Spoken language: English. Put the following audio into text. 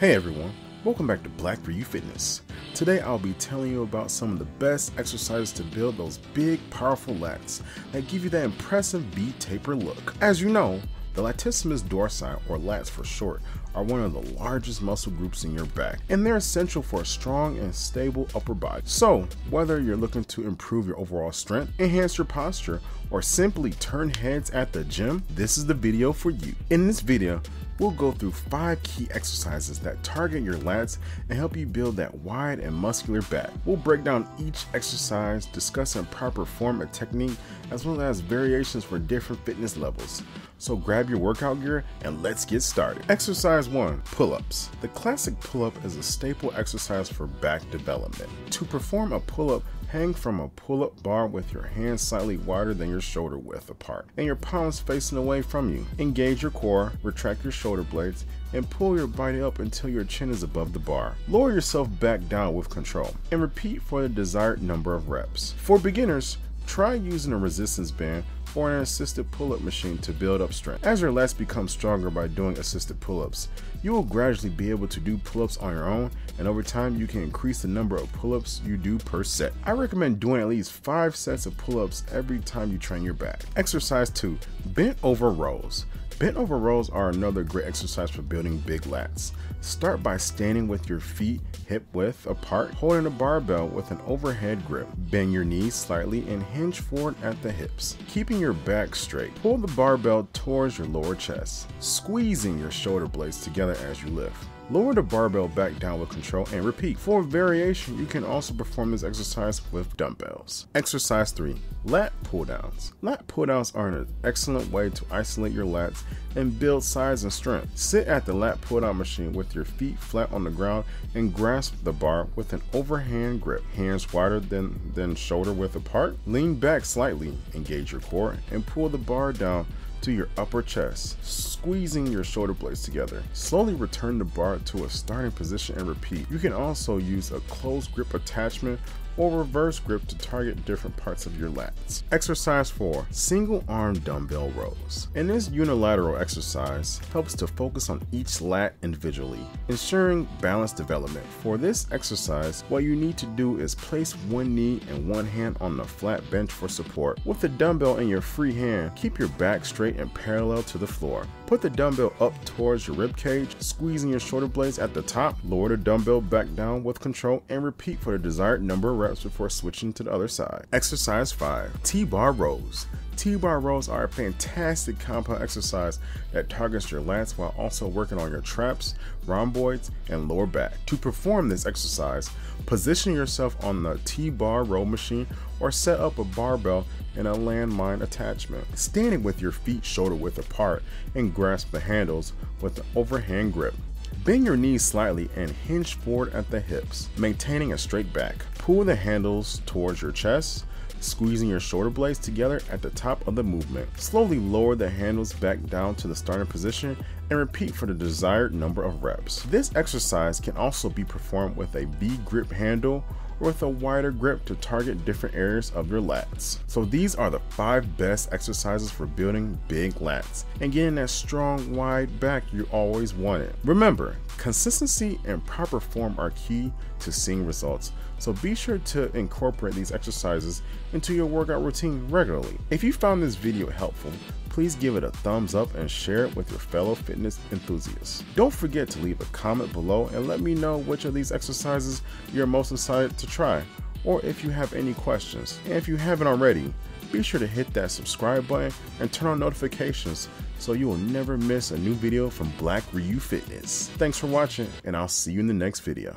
Hey everyone, welcome back to Black Ryu Fitness. Today I'll be telling you about some of the best exercises to build those big powerful lats that give you that impressive V taper look. As you know, the latissimus dorsi, or lats for short, are one of the largest muscle groups in your back, and they're essential for a strong and stable upper body. So, whether you're looking to improve your overall strength, enhance your posture, or simply turn heads at the gym, this is the video for you. In this video, we'll go through five key exercises that target your lats and help you build that wide and muscular back. We'll break down each exercise, discussing proper form and technique, as well as variations for different fitness levels. So grab your workout gear and let's get started. Exercise 1 Pull ups. The classic pull up is a staple exercise for back development. To perform a pull up, hang from a pull up bar with your hands slightly wider than your shoulder width apart and your palms facing away from you. Engage your core, retract your shoulder blades, and pull your body up until your chin is above the bar. Lower yourself back down with control and repeat for the desired number of reps. For beginners, try using a resistance band or an assisted pull-up machine to build up strength. As your lats become stronger by doing assisted pull-ups, you will gradually be able to do pull-ups on your own and over time you can increase the number of pull-ups you do per set. I recommend doing at least 5 sets of pull-ups every time you train your back. Exercise 2. Bent over rows. Bent over rows are another great exercise for building big lats. Start by standing with your feet hip width apart, holding a barbell with an overhand grip. Bend your knees slightly and hinge forward at the hips, keeping your back straight. Pull the barbell towards your lower chest, squeezing your shoulder blades together as you lift. Lower the barbell back down with control and repeat. For variation, you can also perform this exercise with dumbbells. Exercise 3. Lat pull downs. Lat pull downs are an excellent way to isolate your lats and build size and strength. Sit at the lat pull down machine with your feet flat on the ground and grasp the bar with an overhand grip. Hands wider than, than shoulder width apart. Lean back slightly, engage your core, and pull the bar down to your upper chest, squeezing your shoulder blades together. Slowly return the bar to a starting position and repeat. You can also use a close grip attachment or reverse grip to target different parts of your lats. Exercise 4. Single arm dumbbell rows. And this unilateral exercise helps to focus on each lat individually, ensuring balanced development. For this exercise, what you need to do is place one knee and one hand on the flat bench for support. With the dumbbell in your free hand, keep your back straight and parallel to the floor. Put the dumbbell up towards your rib cage, squeezing your shoulder blades at the top. Lower the dumbbell back down with control and repeat for the desired number of reps before switching to the other side. Exercise 5. T-bar rows. T-bar rows are a fantastic compound exercise that targets your lats while also working on your traps, rhomboids, and lower back. To perform this exercise, position yourself on the T-bar row machine or set up a barbell and a landmine attachment. Standing with your feet shoulder width apart and grasp the handles with an overhand grip. Bend your knees slightly and hinge forward at the hips, maintaining a straight back. Pull the handles towards your chest, squeezing your shoulder blades together at the top of the movement. Slowly lower the handles back down to the starting position and repeat for the desired number of reps. This exercise can also be performed with a V grip handle or with a wider grip to target different areas of your lats. So these are the five best exercises for building big lats and getting that strong wide back you always wanted. Remember, consistency and proper form are key to seeing results. So be sure to incorporate these exercises into your workout routine regularly. If you found this video helpful, please give it a thumbs up and share it with your fellow fitness enthusiasts. Don't forget to leave a comment below and let me know which of these exercises you're most excited to try or if you have any questions. And if you haven't already, be sure to hit that subscribe button and turn on notifications so you will never miss a new video from Black Ryu Fitness. Thanks for watching and I'll see you in the next video.